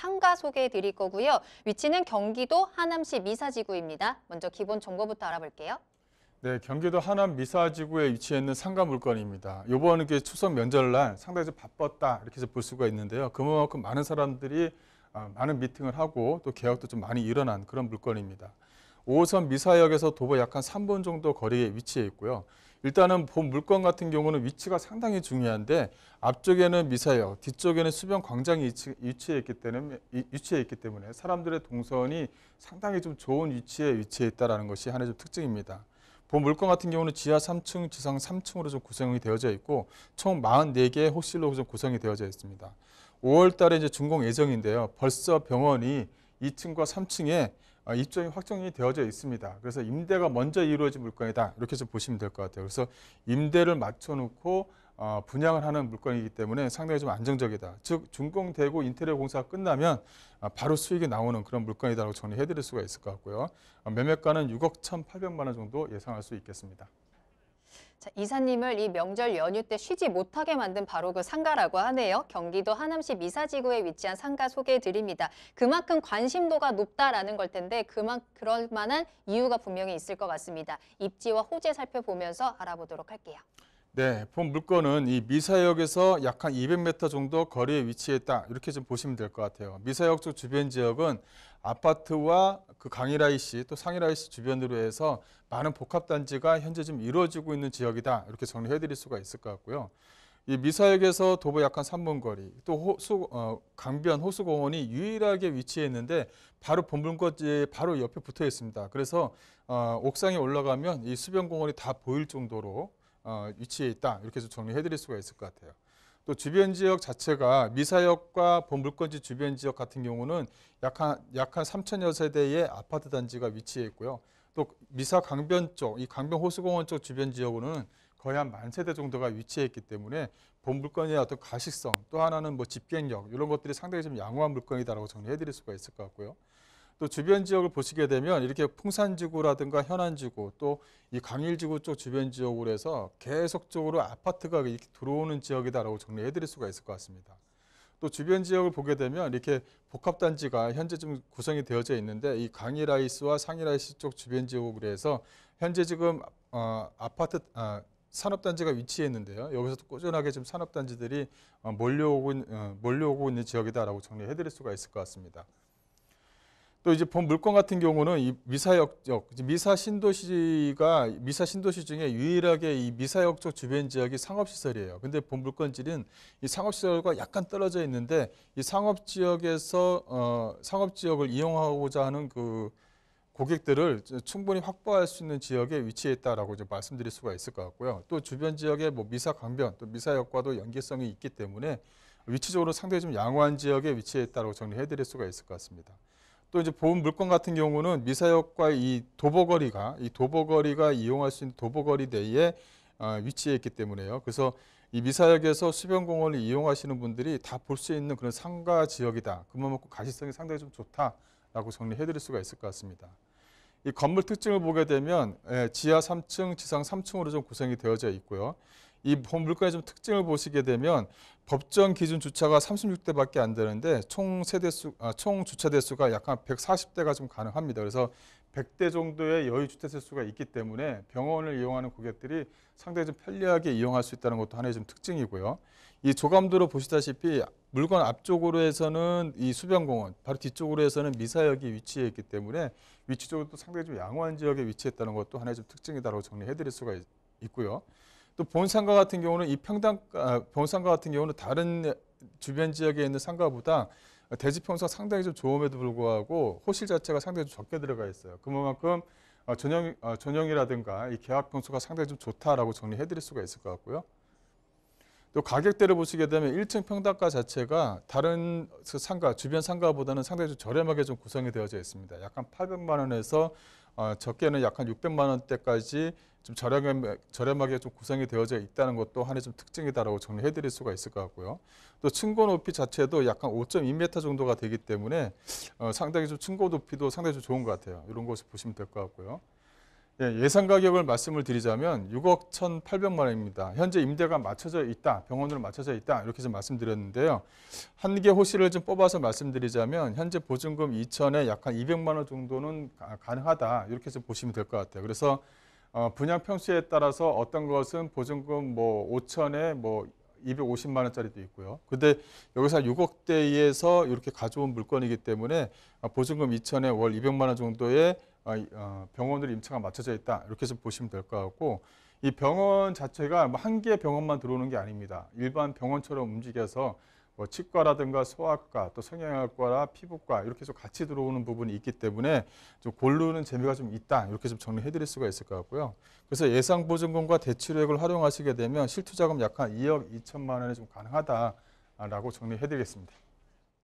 상가 소개해 드릴 거고요. 위치는 경기도 하남시 미사지구입니다. 먼저 기본 정보부터 알아볼게요. 네, 경기도 하남 미사지구에 위치해 있는 상가 물건입니다. 이번 게 추석 명절날 상당히 좀 바빴다 이렇게 볼 수가 있는데요. 그만큼 많은 사람들이 아, 많은 미팅을 하고 또 계약도 좀 많이 일어난 그런 물건입니다. 5호선 미사역에서 도보 약 한 3분 정도 거리에 위치해 있고요. 일단은 본 물건 같은 경우는 위치가 상당히 중요한데 앞쪽에는 미사역, 뒤쪽에는 수변 광장이 위치- 위치해 있기 때문에 이- 위치해 있기 때문에 사람들의 동선이 상당히 좀 좋은 위치에 위치해 있다라는 것이 하나의 좀 특징입니다. 본 물건 같은 경우는 지하 3층, 지상 3층으로 좀 구성이 되어져 있고 총 44개의 호실로 좀 구성이 되어져 있습니다. 5월 달에 이제 준공 예정인데요. 벌써 병원이 2층과 3층에 어, 입점이 확정이 되어져 있습니다. 그래서 임대가 먼저 이루어진 물건이다. 이렇게 좀 보시면 될 것 같아요. 그래서 임대를 맞춰놓고 어, 분양을 하는 물건이기 때문에 상당히 좀 안정적이다. 즉 준공 되고 인테리어 공사가 끝나면 아, 바로 수익이 나오는 그런 물건이다라고 정리해 드릴 수가 있을 것 같고요. 어, 매매가는 6억 1,800만 원 정도 예상할 수 있겠습니다. 자, 이사님을 이 명절 연휴 때 쉬지 못하게 만든 바로 그 상가라고 하네요. 경기도 하남시 미사지구에 위치한 상가 소개해 드립니다. 그만큼 관심도가 높다라는 걸 텐데 그만 그럴 만한 이유가 분명히 있을 것 같습니다. 입지와 호재 살펴보면서 알아보도록 할게요. 네, 본 물건은 이 미사역에서 약 한 200m 정도 거리에 위치해 있다. 이렇게 좀 보시면 될 것 같아요. 미사역 쪽 주변 지역은 아파트와 그 강일아이 씨, 또 상일아이 씨 주변으로 해서 많은 복합 단지가 현재 좀 이루어지고 있는 지역이다. 이렇게 정리해 드릴 수가 있을 것 같고요. 이 미사역에서 도보 약한 3분 거리, 또 호수, 어, 강변 호수공원이 유일하게 위치해 있는데 바로 본물거지에 바로 옆에 붙어 있습니다. 그래서 어, 옥상에 올라가면 이 수변공원이 다 보일 정도로 어, 위치해 있다. 이렇게 좀 정리해 드릴 수가 있을 것 같아요. 또 주변 지역 자체가 미사역과 본물건지 주변 지역 같은 경우는 약한 약한 3천여 세대의 아파트 단지가 위치해 있고요. 또 미사 강변 쪽, 이 강변 호수공원 쪽 주변 지역으로는 거의 한 만 세대 정도가 위치해 있기 때문에 본 물건의 어떤 가식성, 또 하나는 뭐 집행력 이런 것들이 상당히 좀 양호한 물건이다라고 정리해 드릴 수가 있을 것 같고요. 또 주변 지역을 보시게 되면 이렇게 풍산지구라든가 현안지구 또 이 강일지구 쪽 주변 지역으로 해서 계속적으로 아파트가 이렇게 들어오는 지역이다라고 정리해 드릴 수가 있을 것 같습니다. 또 주변 지역을 보게 되면 이렇게 복합단지가 현재 좀 구성이 되어져 있는데 이 강일아이스와 상일아이스 쪽 주변 지역으로 해서 현재 지금 어, 아파트 아, 산업단지가 위치해 있는데요. 여기서도 꾸준하게 지금 산업단지들이 어, 몰려오고, 있- 어, 몰려오고 있는 지역이다라고 정리해 드릴 수가 있을 것 같습니다. 또 이제 본 물건 같은 경우는 이 미사역 쪽, 이제 미사 신도시가 미사 신도시 중에 유일하게 이 미사역 쪽 주변 지역이 상업시설이에요. 근데 본 물건질은 이 상업시설과 약간 떨어져 있는데 이 상업 지역에서 어, 상업 지역을 이용하고자 하는 그 고객들을 충분히 확보할 수 있는 지역에 위치해 있다라고 이제 말씀드릴 수가 있을 것 같고요. 또 주변 지역에 뭐 미사 강변, 또 미사역과도 연계성이 있기 때문에 위치적으로 상당히 좀 양호한 지역에 위치해 있다고 정리해 드릴 수가 있을 것 같습니다. 또 이제 보험 물건 같은 경우는 미사역과 이 도보거리가 이 도보거리가 이용할 수 있는 도보거리 내에 어, 위치해 있기 때문에요. 그래서 이 미사역에서 수변공원을 이용하시는 분들이 다 볼 수 있는 그런 상가 지역이다. 그만큼 가시성이 상당히 좀 좋다라고 정리해 드릴 수가 있을 것 같습니다. 이 건물 특징을 보게 되면 예, 지하 3층, 지상 3층으로 좀 구성이 되어져 있고요. 이본 물건의 좀 특징을 보시게 되면 법정 기준 주차가 36대밖에 안 되는데 총 세대 수, 아, 총 주차 대수가 약한 140대가 좀 가능합니다. 그래서 100대 정도의 여유 주차 대수가 있기 때문에 병원을 이용하는 고객들이 상당히 좀 편리하게 이용할 수 있다는 것도 하나의 좀 특징이고요. 이 조감도로 보시다시피 물건 앞쪽으로 해서는 이 수변공원, 바로 뒤쪽으로 해서는 미사역이 위치해 있기 때문에 위치적으로 또 상당히 좀 양호한 지역에 위치했다는 것도 하나의 좀 특징이다라고 정리해 드릴 수가 있, 있고요. 또 본상가 같은 경우는 이 평당 아, 본상가 같은 경우는 다른 주변 지역에 있는 상가보다 대지 평수가 상당히 좀 좋음에도 불구하고 호실 자체가 상당히 좀 적게 들어가 있어요. 그만큼 어, 전용 어, 전용이라든가 이 계약 평수가 상당히 좀 좋다라고 정리해 드릴 수가 있을 것 같고요. 또 가격대를 보시게 되면 1층 평당가 자체가 다른 그 상가 주변 상가보다는 상당히 좀 저렴하게 좀 구성이 되어져 있습니다. 약간 800만 원에서 어, 적게는 약 한 600만 원대까지 좀 저렴하게, 저렴하게 좀 구성이 되어져 있다는 것도 하나의 좀 특징이다라고 정리해 드릴 수가 있을 것 같고요. 또 층고 높이 자체도 약간 5.2m 정도가 되기 때문에 어, 상당히 좀 층고 높이도 상당히 좀 좋은 것 같아요. 이런 것을 보시면 될 것 같고요. 예, 예상 가격을 말씀을 드리자면 6억 1,800만 원입니다. 현재 임대가 맞춰져 있다, 병원으로 맞춰져 있다 이렇게 좀 말씀드렸는데요. 한 개 호실을 좀 뽑아서 말씀드리자면 현재 보증금 2천에 약 한 200만 원 정도는 가- 가능하다 이렇게 좀 보시면 될 것 같아요. 그래서 어, 분양 평수에 따라서 어떤 것은 보증금 뭐 5천에 뭐 250만 원짜리도 있고요. 근데 여기서 한 6억대에서 이렇게 가져온 물건이기 때문에 어, 보증금 2천에 월 200만 원 정도의 병원으로 임차가 맞춰져 있다 이렇게 좀 보시면 될 것 같고 이 병원 자체가 뭐 한개 병원만 들어오는 게 아닙니다. 일반 병원처럼 움직여서 뭐 치과라든가 소아과 또 성형외과나 피부과 이렇게 좀 같이 들어오는 부분이 있기 때문에 좀 고르는 재미가 좀 있다 이렇게 좀 정리해 드릴 수가 있을 것 같고요. 그래서 예상 보증금과 대출액을 활용하시게 되면 실투 자금 약 한 2억 2천만 원이 좀 가능하다라고 정리해 드리겠습니다.